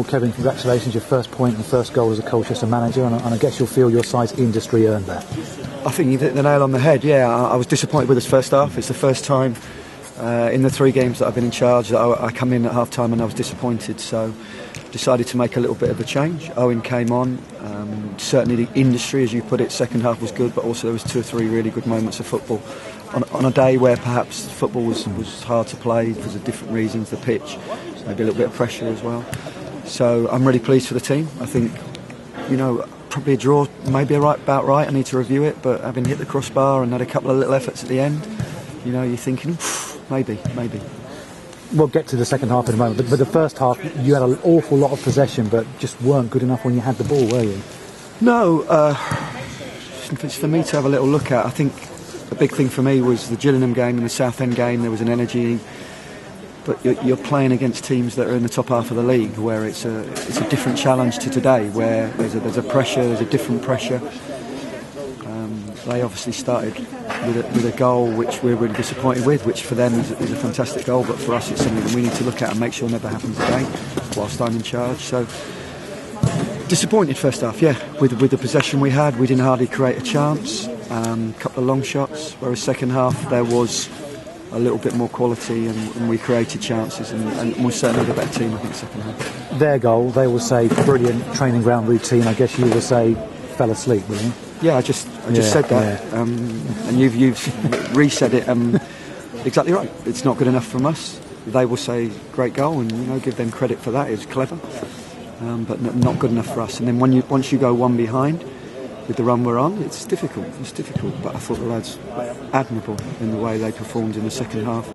Well, Kevin, congratulations, your first point and first goal as a Colchester manager, and I, and I guess you'll feel your side's industry earned that. I think you hit the nail on the head, yeah. I, I was disappointed with his first half. It's the first time uh, in the three games that I've been in charge that I, I come in at half time and I was disappointed, so decided to make a little bit of a change. Owen came on. Um, certainly, the industry, as you put it, second half was good, but also there was two or three really good moments of football. On, on a day where perhaps football was, was hard to play because of different reasons, the pitch, maybe a little bit of pressure as well. So I'm really pleased for the team. I think, you know, probably a draw, maybe right, about right. I need to review it, but having hit the crossbar and had a couple of little efforts at the end, you know, you're thinking, maybe, maybe. We'll get to the second half in a moment, but, but the first half, you had an awful lot of possession, but just weren't good enough when you had the ball, were you? No, uh, it's for me to have a little look at. I think a big thing for me was the Gillingham game and the Southend game. There was an energy but you're, playing against teams that are in the top half of the league, where it's a it's a different challenge to today, where there's a, there's a pressure, there's a different pressure. Um, they obviously started with a, with a, goal which we're really disappointed with, which for them is a, is a fantastic goal, but for us it's something that we need to look at and make sure never happens again whilst I'm in charge. So disappointed first half, yeah. With with the possession we had, we didn't hardly create a chance. A um, couple of long shots, whereas second half there was a little bit more quality and, and we created chances and, and, we're certainly the better team I think second half. Their goal, they will say brilliant training ground routine. I guess you will say fell asleep, will you? Yeah, I just I just yeah, said that, yeah. um, and you've you've reset it. Um, exactly right. It's not good enough from us. They will say great goal, and you know give them credit for that. It's clever, um, but not good enough for us. And then when you once you go one behind, with the run we're on, it's difficult. It's difficult. But I thought the lads admirable in the way they performed in the second half.